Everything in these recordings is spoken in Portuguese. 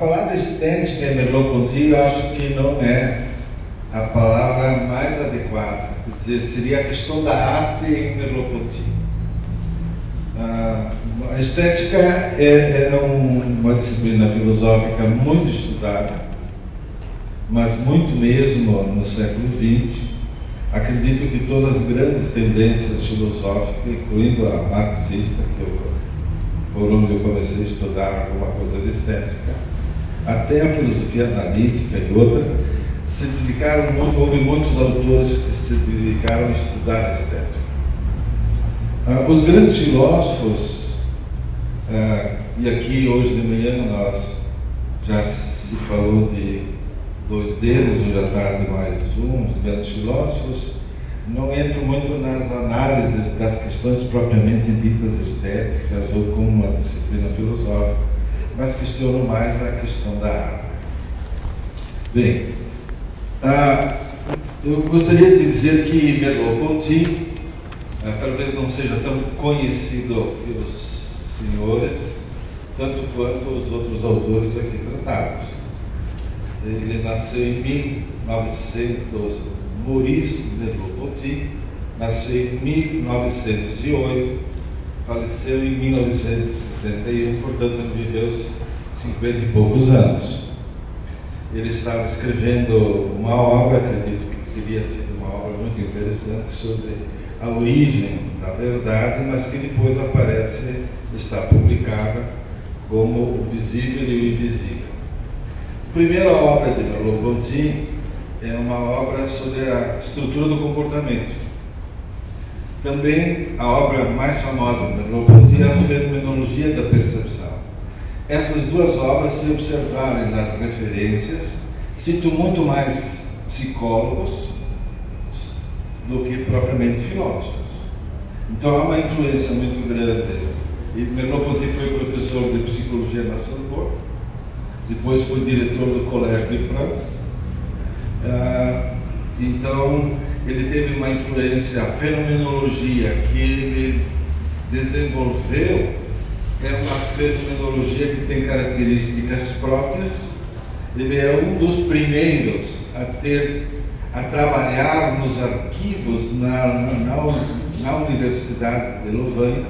palavra estética em Merleau-Ponty eu acho que não é a palavra mais adequada. Quer dizer, seria a questão da arte em Merleau-Ponty. Ah, a estética é, é um, uma disciplina filosófica muito estudada, mas muito mesmo no século XX. Acredito que todas as grandes tendências filosóficas, incluindo a marxista, que eu, por onde eu comecei a estudar alguma coisa de estética, até a filosofia analítica e outra, se dedicaram muito, houve muitos autores que se dedicaram a estudar a estética. Ah, os grandes filósofos, ah, e aqui hoje de manhã nós já se falou de dois deles, hoje à tarde mais um, os grandes filósofos, não entro muito nas análises das questões propriamente ditas estéticas ou como uma disciplina filosófica, mas questiono mais a questão da arte. Bem, ah, eu gostaria de dizer que Merleau-Ponty ah, talvez não seja tão conhecido pelos senhores, tanto quanto os outros autores aqui tratados. Ele nasceu em 1900, Maurice Merleau-Ponty, nasceu em 1908, faleceu em 1961, portanto ele viveu 50 e poucos anos ele estava escrevendo uma obra, acredito que teria sido uma obra muito interessante, sobre a origem da verdade, mas que depois aparece, está publicada como o visível e o invisível. A primeira obra de Merleau-Ponty é uma obra sobre a estrutura do comportamento. Também a obra mais famosa de Merleau-Ponty é a Fenomenologia da Percepção. Essas duas obras, se observarem nas referências, cito muito mais psicólogos do que propriamente filósofos. Então há uma influência muito grande. E Merleau-Ponty foi professor de psicologia na Sorbonne, depois foi diretor do Colégio de France. Ah, então ele teve uma influência, a fenomenologia que ele desenvolveu é uma fenomenologia que tem características próprias. Ele é um dos primeiros a ter, a trabalhar nos arquivos na, na, na Universidade de Louvain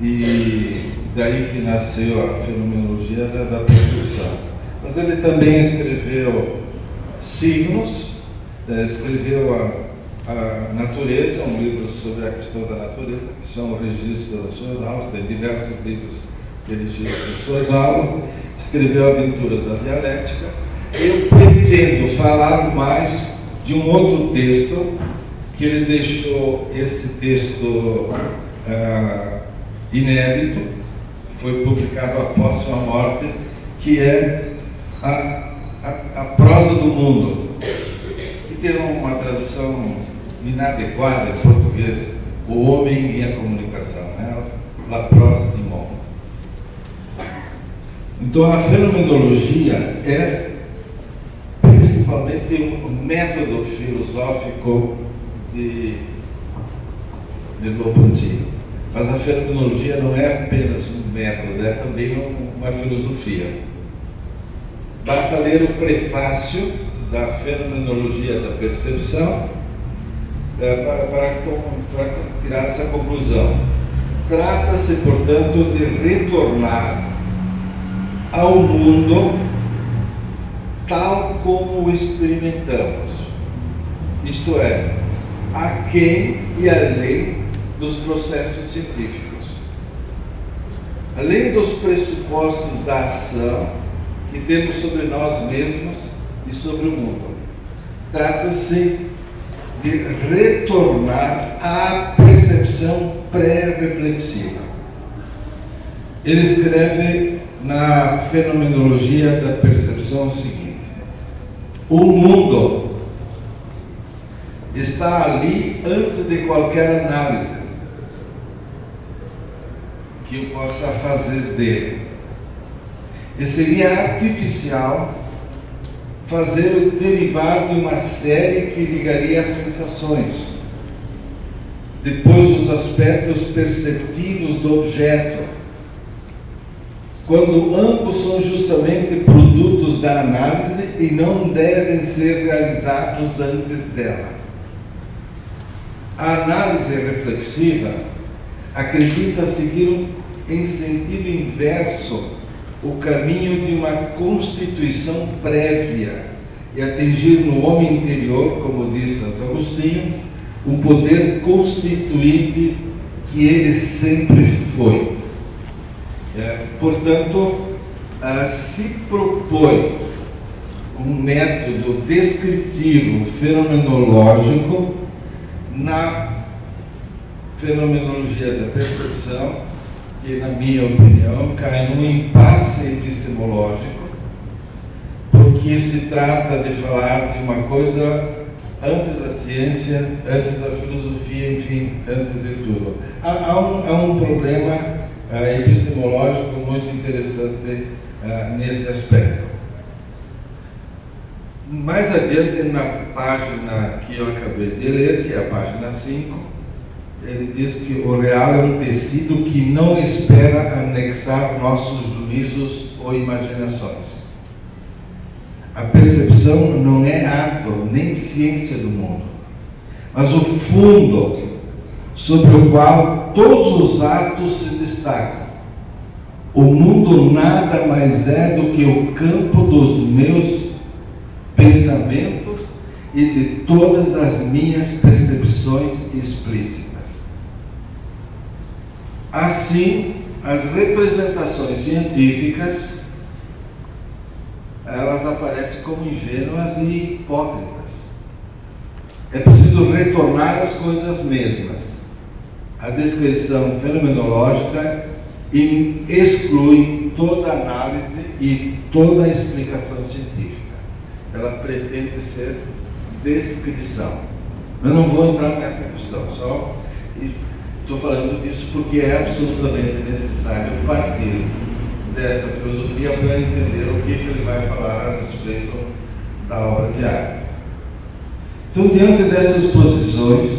e daí que nasceu a fenomenologia da, da percepção. Mas ele também escreveu signos, escreveu a a Natureza, um livro sobre a questão da natureza, que são o registro das suas aulas, tem diversos livros que das suas aulas, escreveu Aventuras da Dialética. Eu pretendo falar mais de um outro texto, que ele deixou esse texto uh, inédito, foi publicado após sua morte, que é a, a, a prosa do mundo, tem uma tradução inadequada em português, o homem e a comunicação, né? La prose de monde. Então a fenomenologia é principalmente um método filosófico de, de. Mas a fenomenologia não é apenas um método, é também uma filosofia. Basta ler o prefácio da Fenomenologia da Percepção é, para, para, para tirar essa conclusão. Trata-se, portanto, de retornar ao mundo tal como o experimentamos, isto é, aquém e além dos processos científicos. Além dos pressupostos da ação que temos sobre nós mesmos e sobre o mundo. Trata-se de retornar à percepção pré-reflexiva. Ele escreve na fenomenologia da percepção o seguinte: o mundo está ali antes de qualquer análise que eu possa fazer dele. E seria artificial fazer o derivar de uma série que ligaria as sensações. Depois, os aspectos perceptivos do objeto. quando ambos são justamente produtos da análise e não devem ser realizados antes dela. A análise reflexiva acredita seguir em sentido inverso o caminho de uma constituição prévia e atingir no homem interior, como diz Santo Agostinho, um poder constituinte que ele sempre foi. É, portanto, se propõe um método descritivo fenomenológico na fenomenologia da percepção, que, na minha opinião, cai num impasse epistemológico, porque se trata de falar de uma coisa antes da ciência, antes da filosofia, enfim, antes de tudo. Há, há, um, há um, problema uh, epistemológico muito interessante uh, nesse aspecto. Mais adiante, na página que eu acabei de ler, que é a página 5, ele diz que o real é um tecido que não espera anexar nossos juízos ou imaginações. A percepção não é ato nem ciência do mundo, mas o fundo sobre o qual todos os atos se destacam. O mundo nada mais é do que o campo dos meus pensamentos e de todas as minhas percepções explícitas. Assim, as representações científicas elas aparecem como ingênuas e hipócritas. É preciso retornar às coisas mesmas. A descrição fenomenológica exclui toda análise e toda explicação científica. Ela pretende ser descrição. Eu não vou entrar nessa questão, só estou falando disso porque é absolutamente necessário partir dessa filosofia para entender o que, que ele vai falar a respeito da obra de arte. Então, diante dessas posições,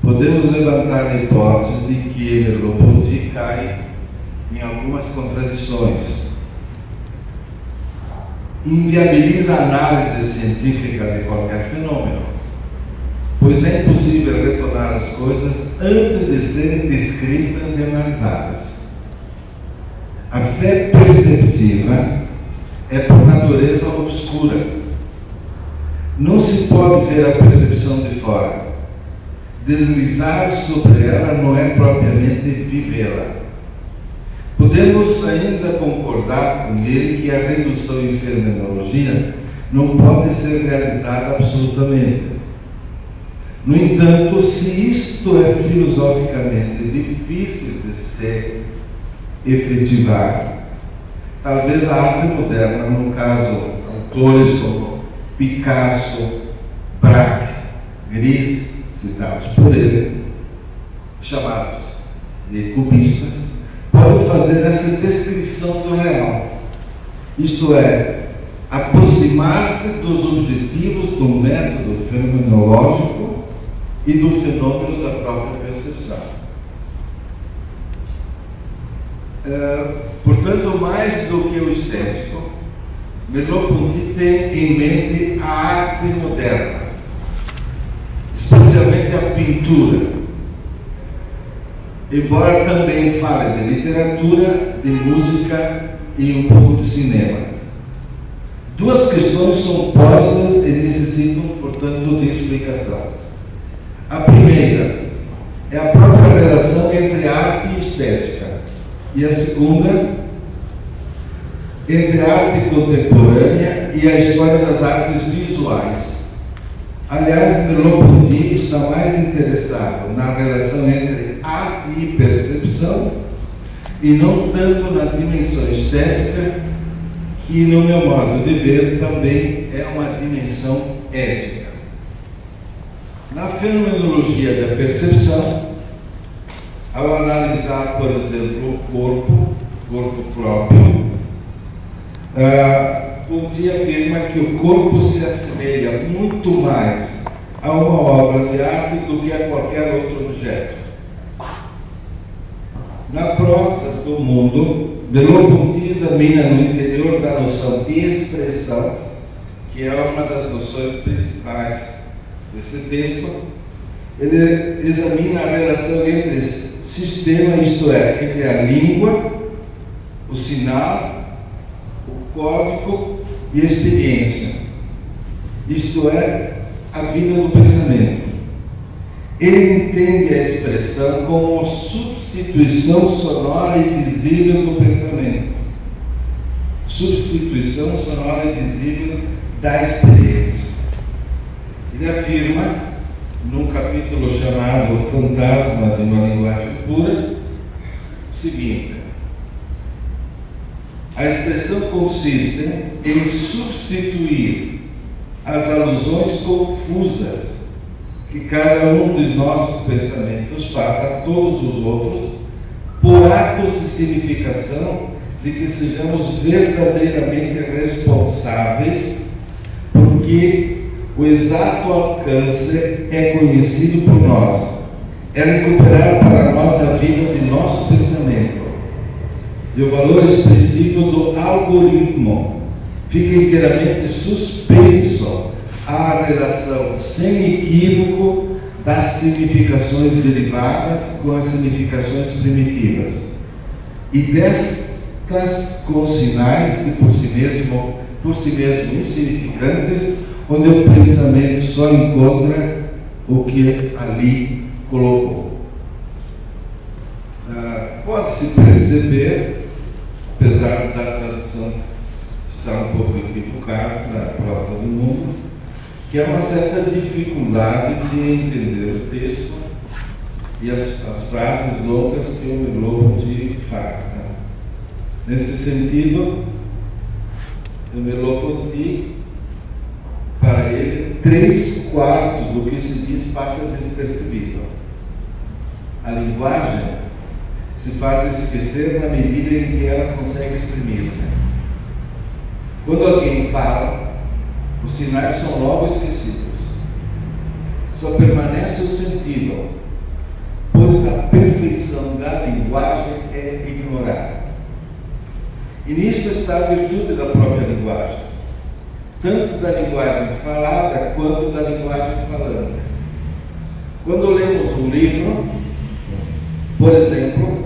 podemos levantar a hipótese de que Merleau-Ponty cai em algumas contradições. Inviabiliza a análise científica de qualquer fenômeno, pois é impossível retornar as coisas antes de serem descritas e analisadas. A fé perceptiva é por natureza obscura. Não se pode ver a percepção de fora. Deslizar sobre ela não é propriamente vivê-la. Podemos ainda concordar com ele que a redução em fenomenologia não pode ser realizada absolutamente. No entanto, se isto é filosoficamente difícil de ser efetivar. Talvez a arte moderna, no caso, autores como Picasso, Braque, Gris, citados por ele, chamados de cubistas, pode fazer essa descrição do real. Isto é, aproximar-se dos objetivos do método fenomenológico e do fenômeno da própria percepção. Uh, portanto, mais do que o estético, Merleau-Ponty tem em mente a arte moderna, especialmente a pintura. Embora também fale de literatura, de música e um pouco de cinema. Duas questões são postas e necessitam, portanto, de explicação. A primeira é a própria relação entre arte e estética e a segunda entre a arte contemporânea e a história das artes visuais. Aliás, Merleau-Ponty está mais interessado na relação entre arte e percepção e não tanto na dimensão estética, que, no meu modo de ver, também é uma dimensão ética. Na fenomenologia da percepção, ao analisar, por exemplo, o corpo, corpo próprio, uh, afirma que o corpo se assemelha muito mais a uma obra de arte do que a qualquer outro objeto. Na prosa do mundo, Merleau-Ponty examina no interior da noção de expressão, que é uma das noções principais desse texto, ele examina a relação entre sistema, isto é, entre a língua, o sinal, o código e a experiência, isto é, a vida do pensamento. Ele entende a expressão como substituição sonora e visível do pensamento. Substituição sonora e visível da experiência. Ele afirma, num capítulo chamado O Fantasma de uma Linguagem Pura, o seguinte: a expressão consiste em substituir as alusões confusas que cada um dos nossos pensamentos faz a todos os outros por atos de significação de que sejamos verdadeiramente responsáveis, porque o exato alcance é conhecido por nós. É recuperar para nós a vida de nosso pensamento. E o valor expressivo do algoritmo fica inteiramente suspenso à relação sem equívoco das significações derivadas com as significações primitivas. E destas com sinais que por si mesmo, por si mesmo insignificantes, o pensamento só encontra o que ali colocou. Ah, Pode-se perceber, apesar da tradução estar um pouco equivocada na prosa do mundo, que há uma certa dificuldade de entender o texto e as, as frases longas que o Merleau-Ponty faz. Né? Nesse sentido, o Merleau-Ponty, para ele, três quartos do que se diz passa despercebido. A linguagem se faz esquecer na medida em que ela consegue exprimir-se. Quando alguém fala, os sinais são logo esquecidos. Só permanece o sentido, pois a perfeição da linguagem é ignorada. E nisto está a virtude da própria linguagem, tanto da linguagem falada quanto da linguagem falante. Quando lemos um livro, por exemplo,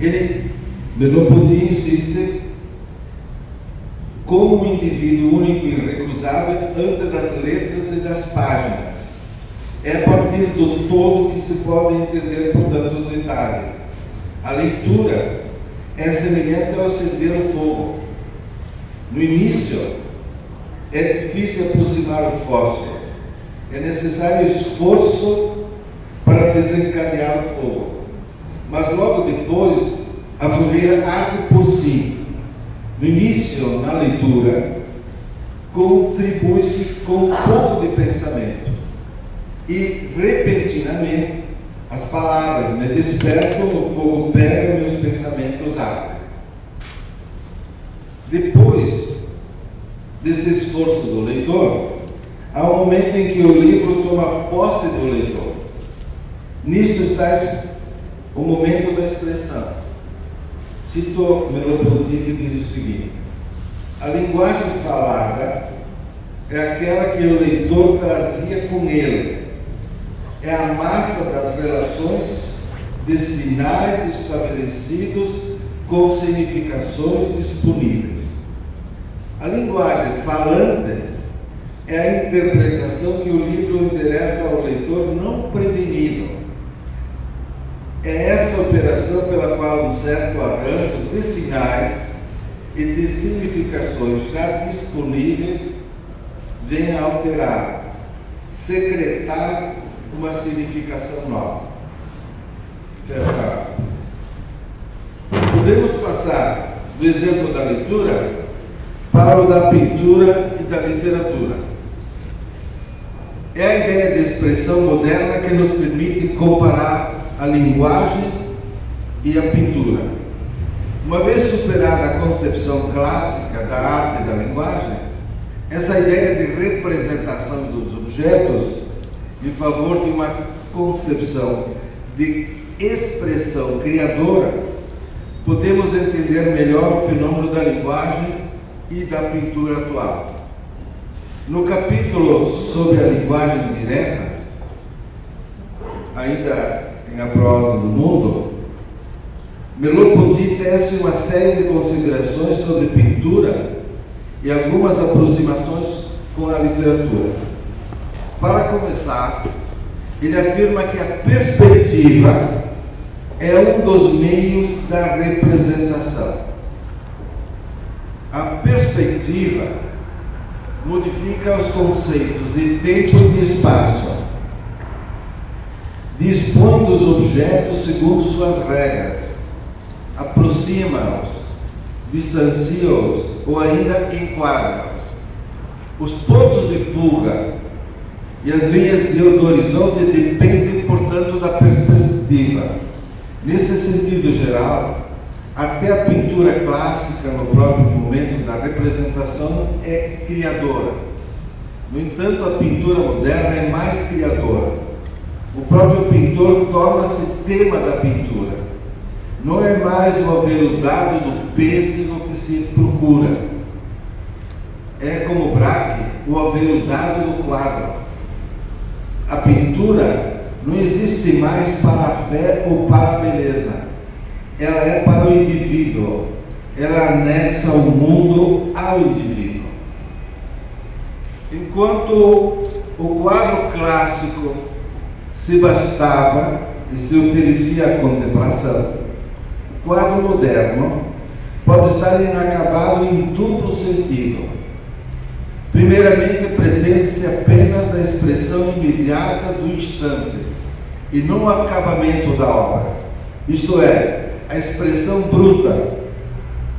ele, Merleau-Ponty insiste como um indivíduo único e irrecusável antes das letras e das páginas. É a partir do todo que se pode entender, portanto, os detalhes. A leitura é semelhante ao acender o fogo. No início, é difícil aproximar o fósforo. É necessário esforço para desencadear o fogo. Mas logo depois, a fogueira arde por si no início, na leitura, contribui-se com um pouco de pensamento. E, repentinamente, as palavras me despertam, o fogo pega, meus pensamentos ardem. Depois desse esforço do leitor, há um momento em que o livro toma posse do leitor. Nisto está o momento da expressão. Cito Merleau-Ponty diz o seguinte: a linguagem falada é aquela que o leitor trazia com ele, é a massa das relações de sinais estabelecidos com significações disponíveis. A linguagem falante é a interpretação que o livro endereça ao leitor não prevenido é essa operação pela qual um certo arranjo de sinais e de significações já disponíveis vem a alterar, secretar uma significação nova. Fecha. Podemos passar do exemplo da leitura para o da pintura e da literatura. É a ideia de expressão moderna que nos permite comparar a linguagem e a pintura. Uma vez superada a concepção clássica da arte e da linguagem, essa ideia de representação dos objetos em favor de uma concepção de expressão criadora, podemos entender melhor o fenômeno da linguagem e da pintura atual. No capítulo sobre a linguagem direta, ainda em A Prosa do Mundo, Merleau-Ponty tece uma série de considerações sobre pintura e algumas aproximações com a literatura. Para começar, ele afirma que a perspectiva é um dos meios da representação. A perspectiva modifica os conceitos de tempo e de espaço, dispõe dos objetos segundo suas regras, aproxima-os, distancia-os ou ainda enquadra-os. Os pontos de fuga e as linhas do horizonte dependem, portanto, da perspectiva Nesse sentido geral, até a pintura clássica, no próprio momento da representação, é criadora. No entanto, a pintura moderna é mais criadora. O próprio pintor torna-se tema da pintura. Não é mais o aveludado do pêssego que se procura. É como Braque, o aveludado do quadro. A pintura não existe mais para a fé ou para a beleza. Ela é para o indivíduo. Ela anexa o mundo ao indivíduo. Enquanto o quadro clássico se bastava e se oferecia à contemplação, o quadro moderno pode estar inacabado em duplo sentido Primeiramente, pretende-se apenas a expressão imediata do instante e não o acabamento da obra, isto é, a expressão bruta.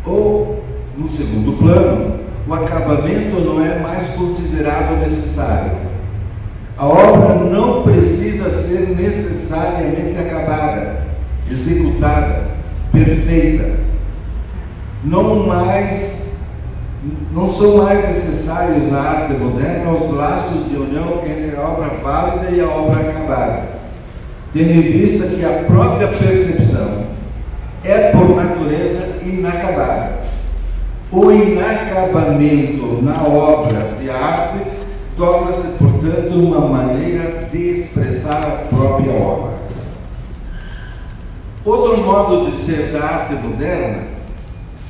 Ou, no segundo plano, o acabamento não é mais considerado necessário. A obra não precisa ser necessariamente acabada, executada, perfeita. Não mais não são mais necessários na arte moderna os laços de união entre a obra válida e a obra acabada, tendo em vista que a própria percepção é, por natureza, inacabada. O inacabamento na obra de arte torna-se, portanto, uma maneira de expressar a própria obra. Outro modo de ser da arte moderna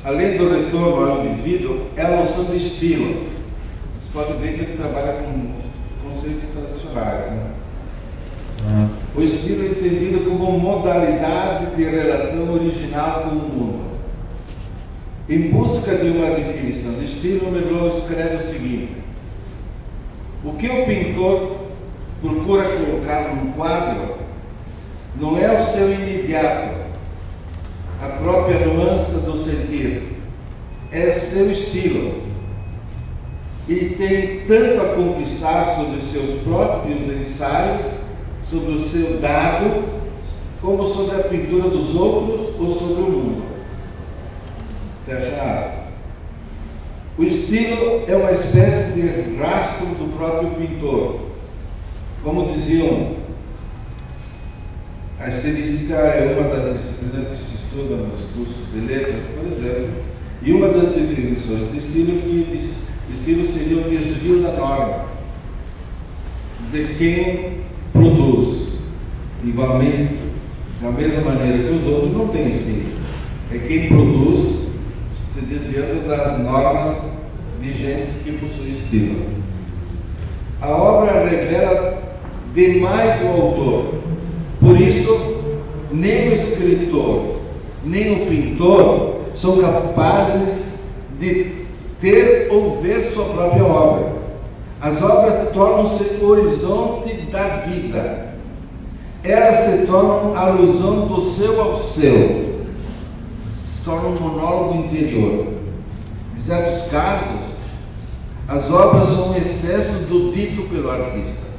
além do retorno ao indivíduo, é a noção de estilo. Você pode ver que ele trabalha com os conceitos tradicionais. Né? Ah. O estilo é entendido como modalidade de relação original com o mundo. Em busca de uma definição de estilo, Merlot escreve o seguinte: O que o pintor procura colocar num quadro não é o seu imediato, a própria nuance do sentir, é seu estilo. E tem tanto a conquistar sobre seus próprios ensaios, sobre o seu dado, como sobre a pintura dos outros ou sobre o mundo. Fecha aspas. O estilo é uma espécie de rastro do próprio pintor. Como diziam, a estilística é uma das disciplinas que se estuda nos cursos de letras, por exemplo, e uma das definições de estilo que estilo seria o desvio da norma. Dizer, quem produz igualmente, da mesma maneira que os outros, não tem estilo. É quem produz se desviando das normas vigentes que possuem estilo. A obra revela demais o autor. Por isso, nem o escritor nem o pintor são capazes de ter ou ver sua própria obra. As obras tornam-se horizonte da vida. Elas se tornam alusão do seu ao seu. Se tornam um monólogo interior. Em certos casos, as obras são um excesso do dito pelo artista.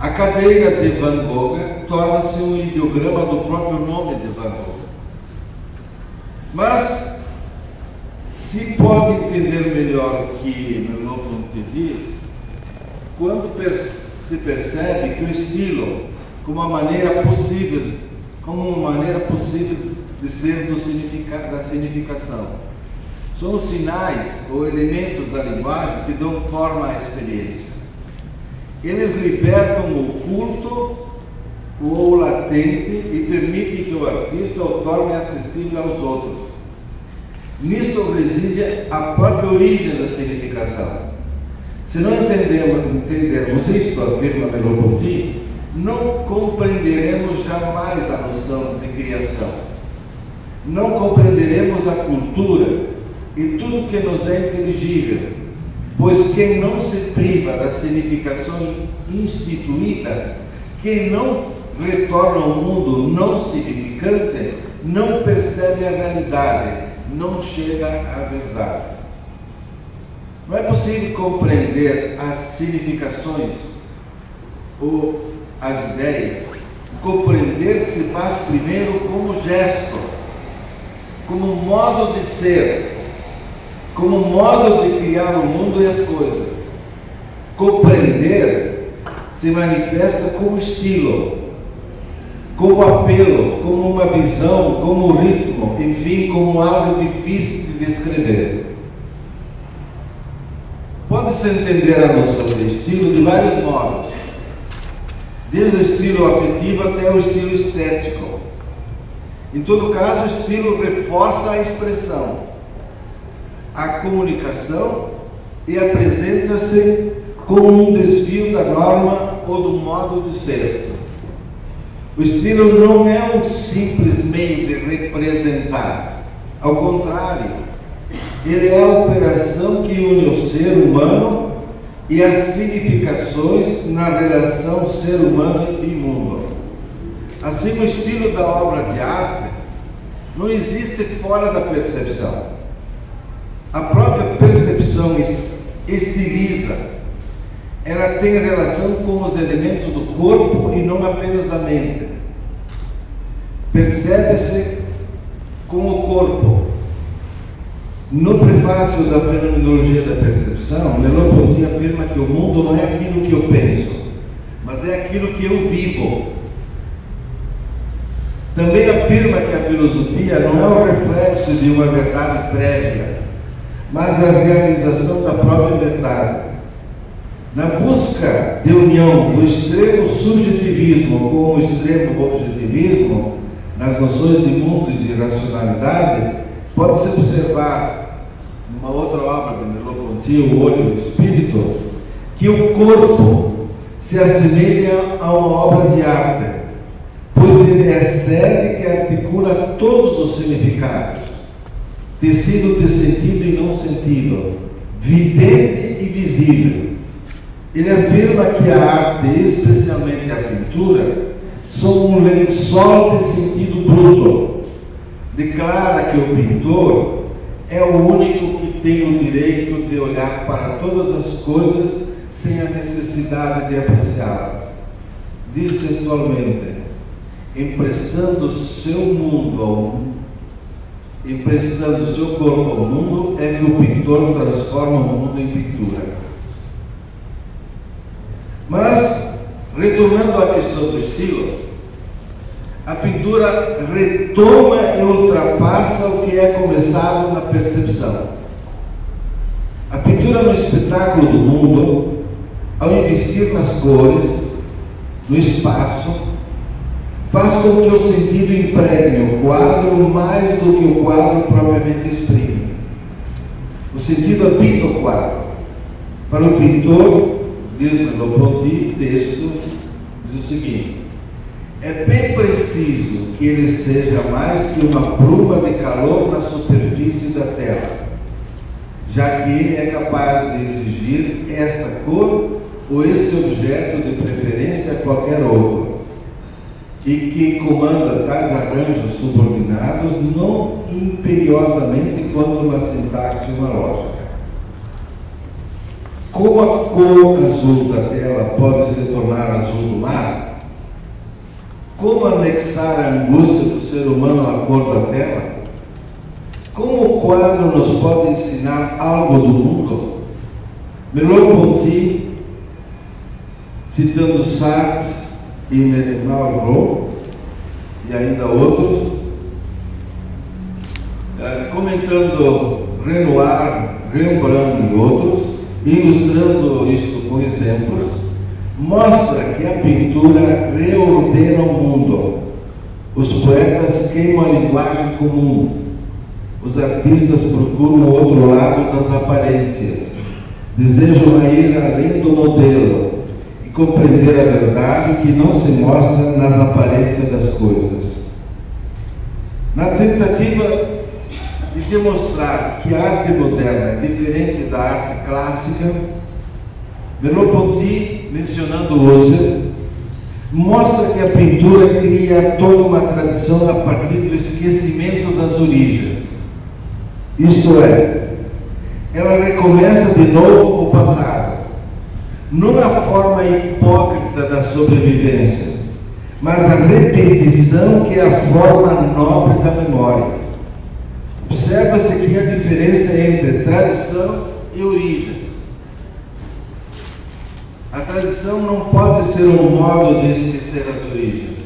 A cadeira de Van Gogh torna-se um ideograma do próprio nome de Van Gogh. Mas se pode entender melhor o que Merleau-Ponty diz quando se percebe que o estilo, como uma maneira possível, como uma maneira possível de ser do significa, da significação. São os sinais ou elementos da linguagem que dão forma à experiência. Eles libertam o culto ou o latente e permitem que o artista o torne acessível aos outros. Nisto reside a própria origem da significação. Se não entendermos isto, afirma Merleau-Ponty, não compreenderemos jamais a noção de criação. Não compreenderemos a cultura e tudo que nos é inteligível, pois quem não se priva da significação instituída, quem não retorna ao mundo não significante, não percebe a realidade, não chega à verdade. Não é possível compreender as significações ou as ideias. Compreender se faz primeiro como gesto, como modo de ser, como modo de criar o mundo e as coisas. Compreender se manifesta como estilo, como apelo, como uma visão, como ritmo, enfim, como algo difícil de descrever. Pode-se entender a noção de estilo de vários modos, desde o estilo afetivo até o estilo estético. Em todo caso, o estilo reforça a expressão, a comunicação e apresenta-se como um desvio da norma ou do modo de ser. O estilo não é um simples meio de representar, ao contrário, ele é a operação que une o ser humano e as significações na relação ser humano e mundo. Assim, o estilo da obra de arte não existe fora da percepção. A própria percepção estiliza ela tem relação com os elementos do corpo e não apenas da mente. Percebe-se com o corpo. No prefácio da Fenomenologia da Percepção, Merleau-Ponty afirma que o mundo não é aquilo que eu penso, mas é aquilo que eu vivo. Também afirma que a filosofia não é o reflexo de uma verdade prévia, mas a realização da própria verdade. Na busca de união do extremo subjetivismo com o extremo objetivismo, nas noções de mundo e de racionalidade, pode-se observar, numa outra obra de Merleau-Ponty, O Olho do Espírito, que o corpo se assemelha a uma obra de arte, pois ele é sede que articula todos os significados, tecido de sentido e não sentido, vidente e visível ele afirma que a arte, especialmente a pintura, são um lençol de sentido bruto. Declara que o pintor é o único que tem o direito de olhar para todas as coisas sem a necessidade de apreciá-las. Diz textualmente: emprestando seu mundo ao mundo, emprestando seu corpo ao mundo, é que o pintor transforma o mundo em pintura. Mas, retornando à questão do estilo, a pintura retoma e ultrapassa o que é começado na percepção. A pintura no espetáculo do mundo, ao investir nas cores, no espaço, faz com que o sentido impregne o quadro mais do que o quadro propriamente exprime. O sentido habita o quadro. Para o pintor, diz no Ponti, texto, diz o seguinte: é bem preciso que ele seja mais que uma bruma de calor na superfície da terra, já que ele é capaz de exigir esta cor ou este objeto de preferência a qualquer outro, e que comanda tais arranjos subordinados não imperiosamente quanto uma sintaxe e uma lógica. Como a cor azul da tela pode se tornar azul do mar? Como anexar a angústia do ser humano à cor da tela? Como o quadro nos pode ensinar algo do mundo? Merleau-Ponty, citando Sartre, e Malraux, e ainda outros, eh, comentando Renoir, Rembrandt e outros, ilustrando isto com exemplos, mostra que a pintura reordena o mundo. Os poetas queimam a linguagem comum. Os artistas procuram o outro lado das aparências. Desejam ir além do modelo e compreender a verdade que não se mostra nas aparências das coisas. Na tentativa de demonstrar que a arte moderna é diferente da arte clássica, Merleau-Ponty, mencionando Husserl, mostra que a pintura cria toda uma tradição a partir do esquecimento das origens. Isto é, ela recomeça de novo o passado, na forma hipócrita da sobrevivência, mas a repetição que é a forma nobre da memória. Observa-se aqui a diferença entre tradição e origens. A tradição não pode ser um modo de esquecer as origens.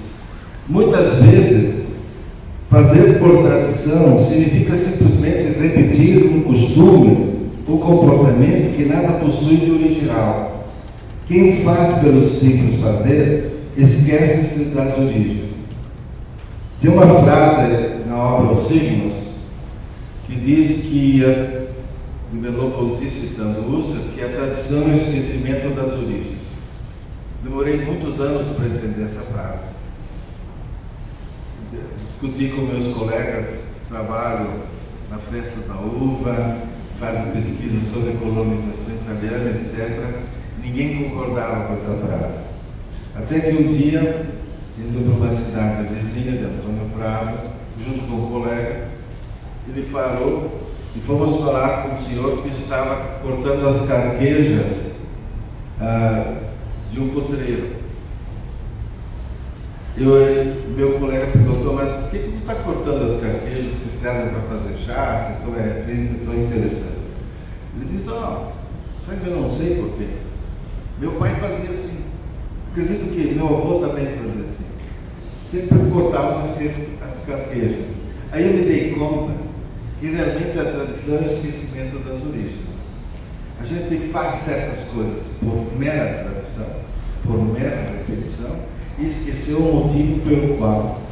Muitas vezes, fazer por tradição significa simplesmente repetir um costume ou comportamento que nada possui de original. Quem faz pelo simples fazer, esquece-se das origens. Tem uma frase na obra Os Signos que diz que Merleau-Ponty citando Husserl, que a tradição é o esquecimento das origens. Demorei muitos anos para entender essa frase. Discuti com meus colegas que trabalham na festa da uva, fazem pesquisa sobre a colonização italiana, etc. Ninguém concordava com essa frase. Até que um dia, indo para uma cidade vizinha de Antônio Prado, junto com um colega, ele parou e fomos falar com o senhor que estava cortando as carquejas ah, de um potreiro. Eu, meu colega perguntou, mas por que, que está cortando as carquejas se servem para fazer chá, se tu é tão interessante? Ele diz, ó, oh, que eu não sei por quê. Meu pai fazia assim. Acredito que meu avô também fazia assim. Sempre cortavam as, as carquejas. Aí eu me dei conta que realmente a tradição é o esquecimento das origens. A gente faz certas coisas por mera tradição, por mera repetição, e esqueceu o motivo pelo qual.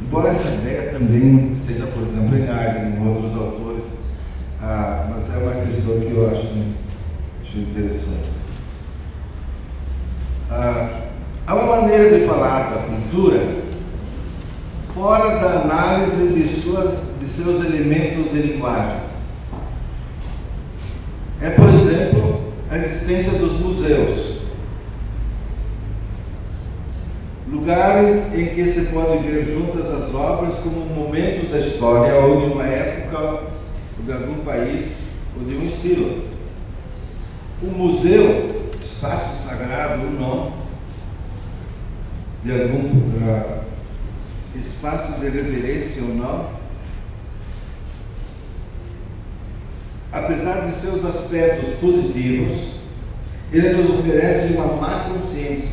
Embora essa ideia também esteja, por exemplo, em Heidegger, em outros autores, ah, mas é uma questão que eu acho, acho interessante. Ah, há uma maneira de falar da pintura fora da análise de suas de seus elementos de linguagem. É, por exemplo, a existência dos museus. Lugares em que se pode ver juntas as obras como momentos da história ou de uma época, ou de algum país, ou de um estilo. O museu, espaço sagrado ou não, de algum uh, espaço de reverência ou não, apesar de seus aspectos positivos, ele nos oferece uma má consciência,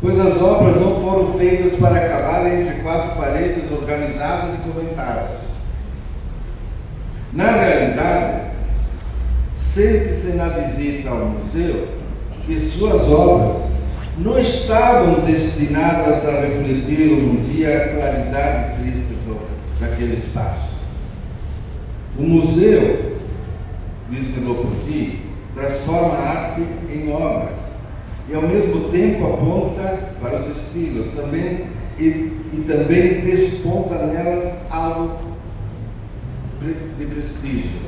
pois as obras não foram feitas para acabar entre quatro paredes organizadas e comentadas. Na realidade, sente-se na visita ao museu que suas obras não estavam destinadas a refletir um dia a claridade triste daquele espaço o museu, diz Merleau-Ponty, transforma a arte em obra e ao mesmo tempo aponta para os estilos também e, e também desponta nelas algo de prestígio.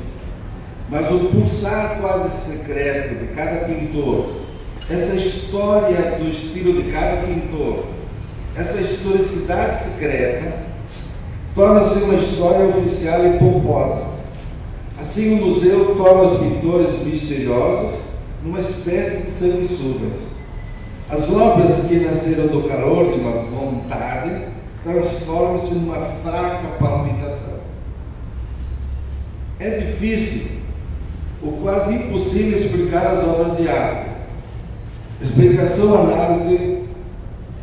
Mas o pulsar quase secreto de cada pintor, essa história do estilo de cada pintor, essa historicidade secreta, torna-se uma história oficial e pomposa Assim, o museu torna os pintores misteriosos numa espécie de sanguessugas. As obras que nasceram do calor de uma vontade transformam-se numa fraca palpitação. É difícil ou quase impossível explicar as obras de arte. Explicação, análise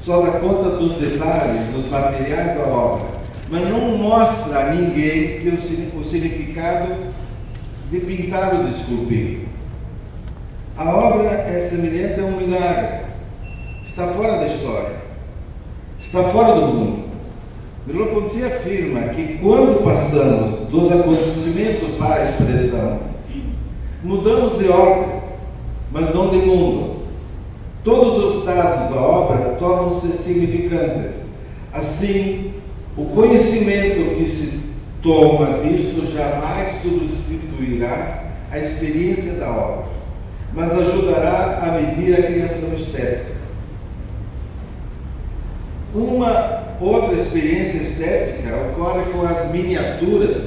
só dá conta dos detalhes, dos materiais da obra, mas não mostra a ninguém que o, o significado de pintar ou de esculpir. A obra é semelhante a um milagre, está fora da história, está fora do mundo. Merleau-Ponty afirma que quando passamos dos acontecimentos para a expressão, mudamos de ordem, mas não de mundo. Todos os dados da obra tornam-se significantes. Assim, o conhecimento que se toma disto jamais substituirá a experiência da obra, mas ajudará a medir a criação estética. Uma outra experiência estética ocorre com as miniaturas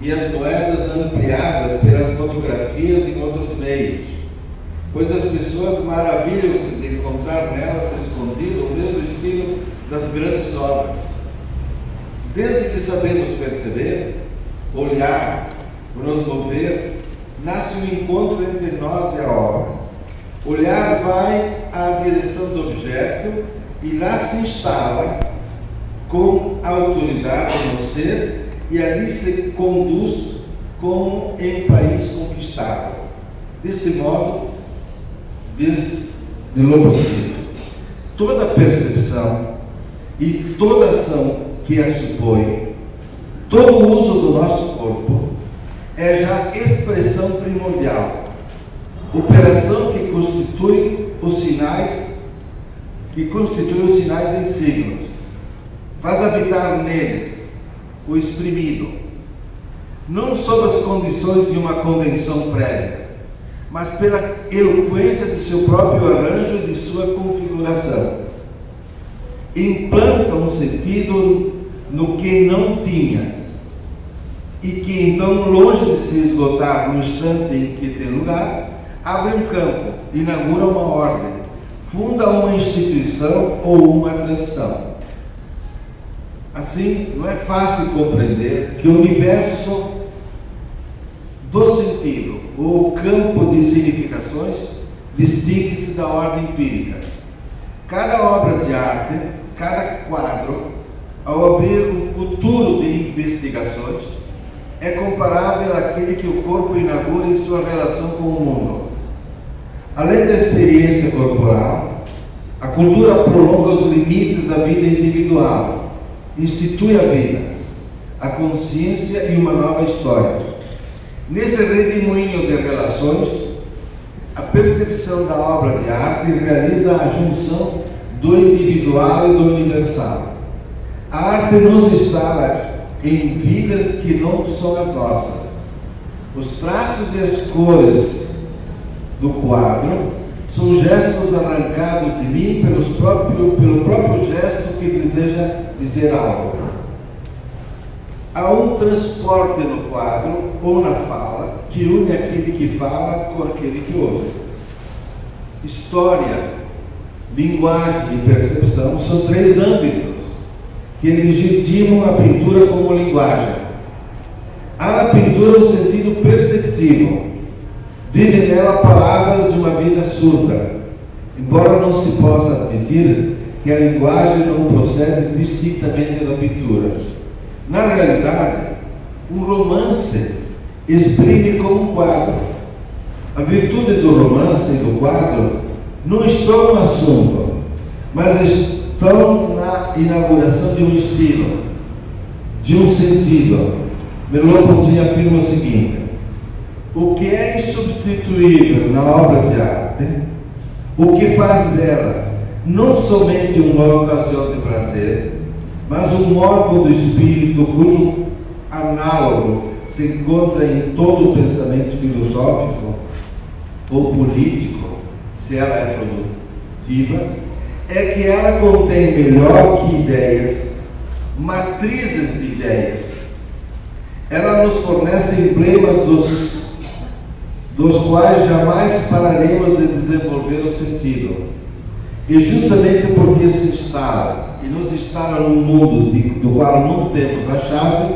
e as moedas ampliadas pelas fotografias em outros meios, pois as pessoas maravilham-se de encontrar nelas escondido o mesmo estilo das grandes obras. Desde que sabemos perceber, olhar, nos mover, nasce um encontro entre nós e a obra. Olhar vai à direção do objeto e lá se instala com autoridade no ser e ali se conduz como em país conquistado. Deste modo, diz Merleau-Ponty, toda percepção e toda ação que a supõe, todo o uso do nosso corpo é já expressão primordial, operação que constitui os sinais que constitui os sinais em signos. Faz habitar neles o exprimido, não sob as condições de uma convenção prévia, mas pela eloquência de seu próprio arranjo e de sua configuração. Implanta um sentido no que não tinha, e que então, longe de se esgotar no instante em que tem lugar, abre um campo, inaugura uma ordem, funda uma instituição ou uma tradição. Assim, não é fácil compreender que o universo do sentido, o campo de significações, distingue-se da ordem empírica. Cada obra de arte, cada quadro, ao abrir um futuro de investigações, é comparável àquele que o corpo inaugura em sua relação com o mundo. Além da experiência corporal, a cultura prolonga os limites da vida individual, institui a vida, a consciência e uma nova história. Nesse redemoinho de relações, a percepção da obra de arte realiza a junção do individual e do universal. A arte nos instala em vidas que não são as nossas. Os traços e as cores do quadro são gestos arrancados de mim pelos próprio, pelo próprio gesto que deseja dizer algo. Há um transporte no quadro ou na fala que une aquele que fala com aquele que ouve. História, linguagem e percepção são três âmbitos que legitimam a pintura como linguagem. Há na pintura um sentido perceptivo, Vivem nela palavras de uma vida surda, embora não se possa admitir que a linguagem não procede distintamente da pintura. Na realidade, um romance exprime como um quadro. A virtude do romance e do quadro não estão no assunto, mas estão na inauguração de um estilo, de um sentido. Merleau-Ponty afirma o seguinte: o que é insubstituível na obra de arte, o que faz dela não somente uma ocasião de prazer, mas um órgão do espírito cujo análogo se encontra em todo o pensamento filosófico ou político, se ela é produtiva, é que ela contém melhor que ideias, matrizes de ideias. Ela nos fornece emblemas dos dos quais jamais pararemos de desenvolver o sentido. E justamente porque se instala e nos instala num mundo de, do qual não temos a chave,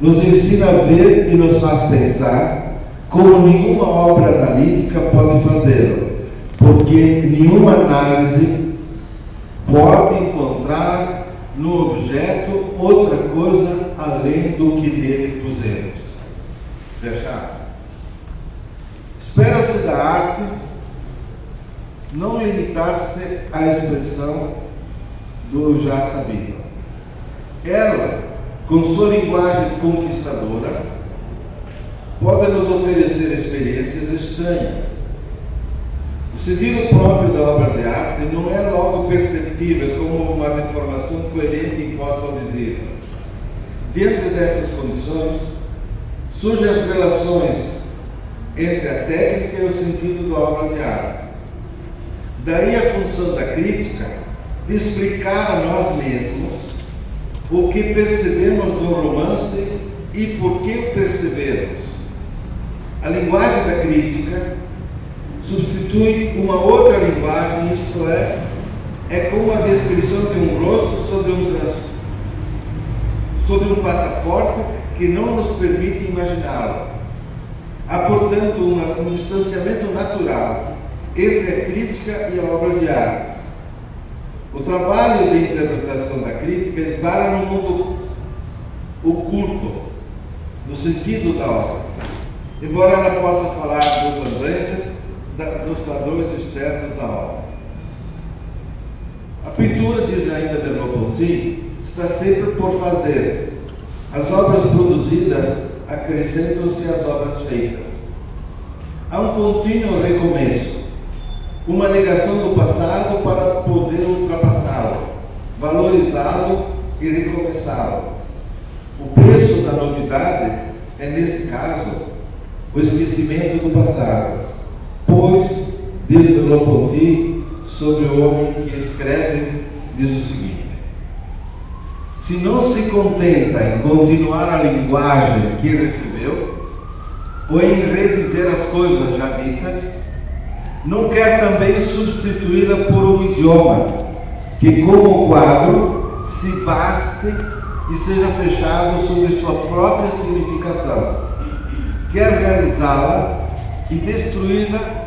nos ensina a ver e nos faz pensar como nenhuma obra analítica pode fazê-lo, porque nenhuma análise pode encontrar no objeto outra coisa além do que nele pusemos. Fecha aspas. Espera-se da arte não limitar-se à expressão do já sabido. Ela, com sua linguagem conquistadora, pode nos oferecer experiências estranhas. O sentido próprio da obra de arte não é logo perceptível como uma deformação coerente imposta ao visível. Dentro dessas condições, surgem as relações entre a técnica e o sentido da obra de arte. Daí a função da crítica de explicar a nós mesmos o que percebemos no romance e por que o percebemos. A linguagem da crítica substitui uma outra linguagem, isto é, é como a descrição de um rosto sobre um, trans... sobre um passaporte que não nos permite imaginá-lo. Há, portanto, uma, um distanciamento natural entre a crítica e a obra de arte. O trabalho de interpretação da crítica esbarra no mundo oculto, no sentido da obra, embora ela possa falar dos andaimes, dos padrões externos da obra. A pintura, diz ainda Merleau-Ponty, está sempre por fazer. As obras produzidas acrescentam-se às obras feitas. Há um contínuo recomeço, uma negação do passado para poder ultrapassá-lo, valorizá-lo e recomeçá-lo. O preço da novidade é, nesse caso, o esquecimento do passado, pois, diz Merleau-Ponty sobre o homem que escreve, diz o seguinte: se não se contenta em continuar a linguagem que recebeu, ou em redizer as coisas já ditas, não quer também substituí-la por um idioma que, como quadro, se baste e seja fechado sobre sua própria significação. Quer realizá-la e destruí-la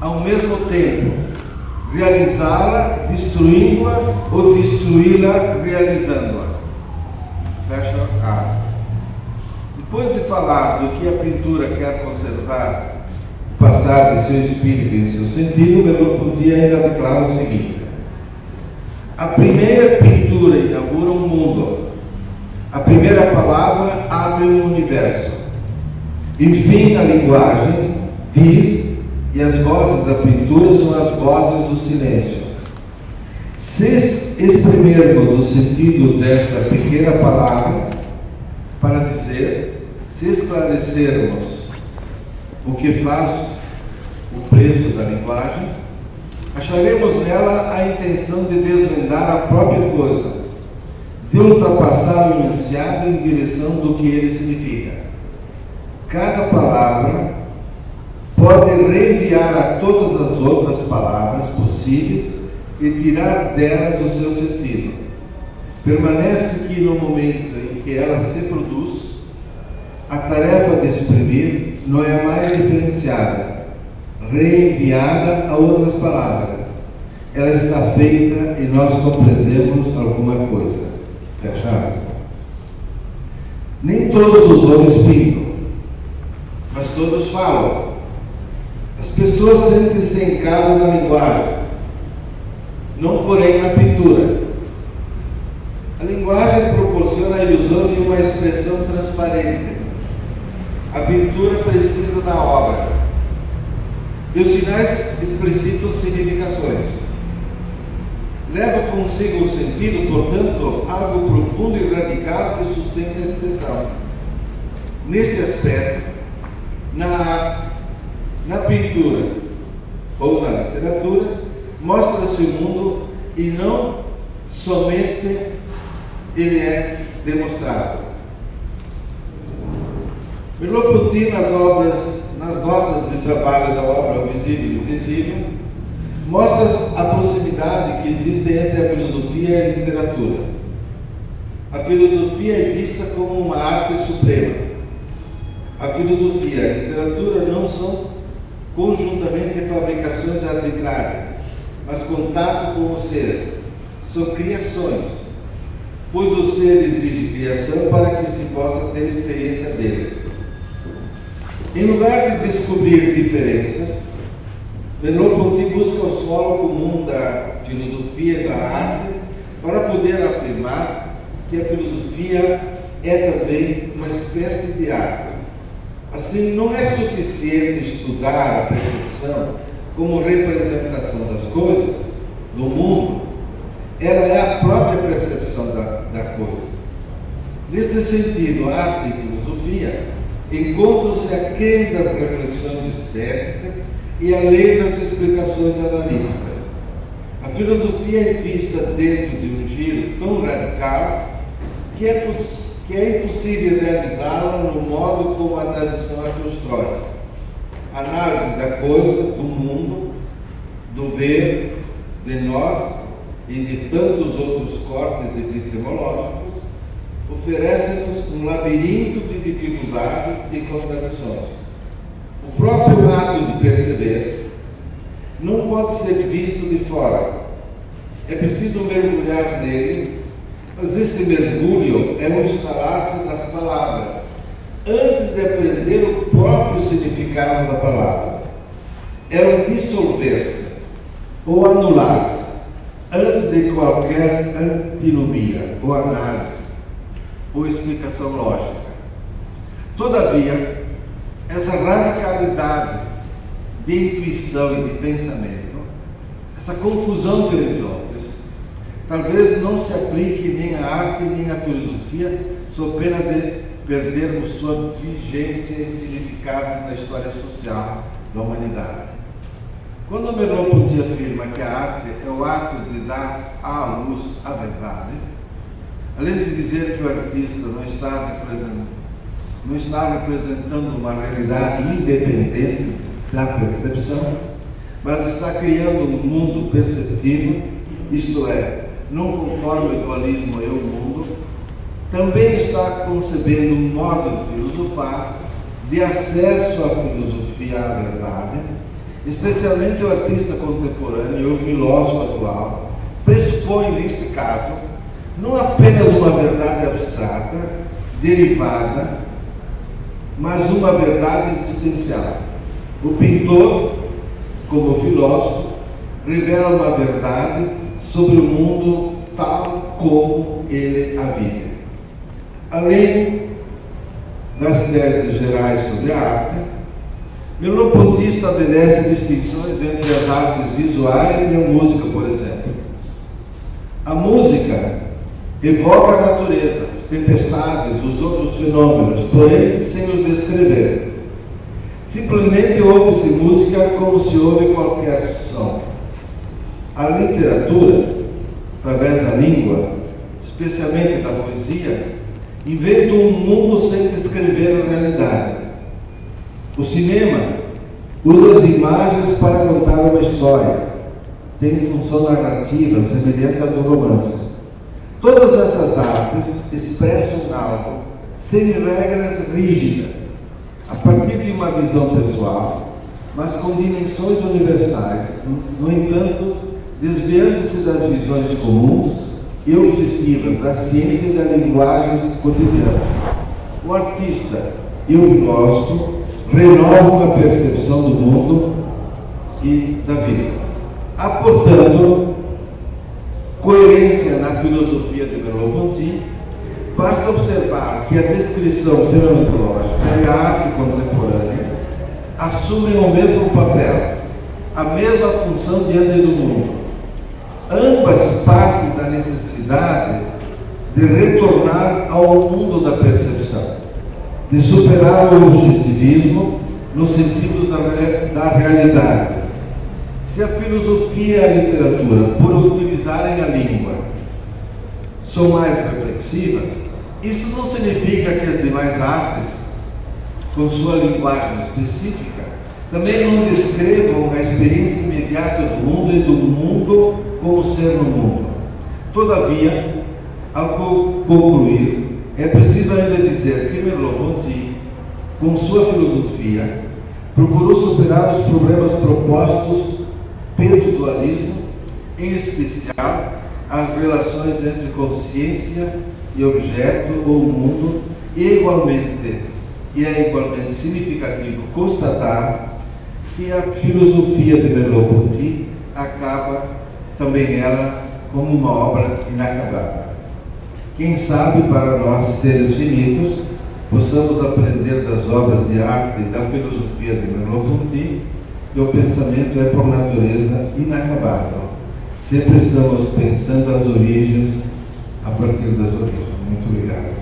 ao mesmo tempo, realizá-la destruindo-a ou destruí-la realizando-a. Fecha aspas. Depois de falar do que a pintura quer conservar, o passado em seu espírito e seu sentido, Merleau-Ponty ainda declara o seguinte: A primeira pintura inaugura um mundo. A primeira palavra abre um universo. Enfim, a linguagem diz, e as vozes da pintura são as vozes do silêncio. Se exprimirmos o sentido desta pequena palavra, para dizer, se esclarecermos o que faz o preço da linguagem, acharemos nela a intenção de desvendar a própria coisa, de ultrapassar o enunciado em direção do que ele significa. Cada palavra pode reenviar a todas as outras palavras possíveis e tirar delas o seu sentido. Permanece que no momento em que ela se produz, a tarefa de exprimir não é mais diferenciada, reenviada a outras palavras. Ela está feita e nós compreendemos alguma coisa. Fechado? Nem todos os homens pintam, mas todos falam. As pessoas sentem-se em casa na linguagem, não porém na pintura. A linguagem proporciona a ilusão de uma expressão transparente. A pintura precisa da obra. E os sinais explicitam significações. Leva consigo o sentido, portanto, algo profundo e radical que sustenta a expressão. Neste aspecto, na arte, na pintura ou na literatura, mostra-se o mundo e não somente ele é demonstrado. Merleau-Ponty, nas obras, nas notas de trabalho da obra Visível e Invisível, mostra a proximidade que existe entre a filosofia e a literatura. A filosofia é vista como uma arte suprema. A filosofia e a literatura não são conjuntamente fabricações arbitrárias, mas contato com o ser, são criações, pois o ser exige criação para que se possa ter experiência dele. Em lugar de descobrir diferenças, Merleau-Ponty busca o solo comum da filosofia e da arte para poder afirmar que a filosofia é também uma espécie de arte. Assim, não é suficiente estudar a percepção como representação das coisas, do mundo, ela é a própria percepção da, da coisa. Nesse sentido, arte e filosofia encontram-se aquém das reflexões estéticas e além das explicações analíticas. A filosofia é vista dentro de um giro tão radical que é, que é impossível realizá-la no modo como a tradição a constrói. Análise da coisa, do mundo, do ver, de nós e de tantos outros cortes epistemológicos, oferece-nos um labirinto de dificuldades e contradições. O próprio ato de perceber não pode ser visto de fora. É preciso mergulhar nele, mas esse mergulho é o instalar-se nas palavras, antes de aprender o próprio significado da palavra. É o dissolver-se ou anular-se antes de qualquer antinomia ou análise ou explicação lógica. Todavia, essa radicalidade de intuição e de pensamento, essa confusão de horizontes, talvez não se aplique nem à arte nem à filosofia, sob pena de perdermos sua vigência e significado na história social da humanidade. Quando Merleau-Ponty afirma que a arte é o ato de dar à luz a verdade, além de dizer que o artista não está não está representando uma realidade independente da percepção, mas está criando um mundo perceptivo, isto é, não conforme o dualismo e o mundo, também está concebendo um modo de filosofar de acesso à filosofia à verdade, especialmente o artista contemporâneo e o filósofo atual, pressupõe neste caso não apenas uma verdade abstrata, derivada mas uma verdade existencial. O pintor, como filósofo, revela uma verdade sobre o mundo tal como ele a vive. Além das teses gerais sobre a arte, Merleau-Ponty estabelece distinções entre as artes visuais e a música, por exemplo. A música evoca a natureza, tempestades, os outros fenômenos, porém sem os descrever. Simplesmente ouve-se música como se ouve qualquer som. A literatura, através da língua, especialmente da poesia, inventa um mundo sem descrever a realidade. O cinema usa as imagens para contar uma história. Tem função narrativa semelhante à do romance. Todas essas artes expressam algo sem regras rígidas, a partir de uma visão pessoal, mas com dimensões universais, no entanto, desviando-se das visões comuns e objetivas da ciência e da linguagem cotidiana. O artista e o filósofo renovam a percepção do mundo e da vida. Há, portanto, coerência na filosofia de Merleau-Ponty, basta observar que a descrição fenomenológica e a arte contemporânea assumem o mesmo papel, a mesma função diante do mundo. Ambas partem da necessidade de retornar ao mundo da percepção, de superar o objetivismo no sentido da, da realidade. Se a filosofia e a literatura, por utilizarem a língua, são mais reflexivas, isto não significa que as demais artes, com sua linguagem específica, também não descrevam a experiência imediata do mundo e do mundo como ser no mundo. Todavia, ao concluir, é preciso ainda dizer que Merleau-Ponty, com sua filosofia, procurou superar os problemas propostos pelos dualismo, em especial as relações entre consciência e objeto ou mundo e igualmente e é igualmente significativo constatar que a filosofia de Merleau-Ponty acaba também ela como uma obra inacabada. Quem sabe para nós, seres finitos, possamos aprender das obras de arte e da filosofia de Merleau-Ponty que o pensamento é por natureza inacabável. Sempre estamos pensando as origens a partir das origens. Muito obrigado.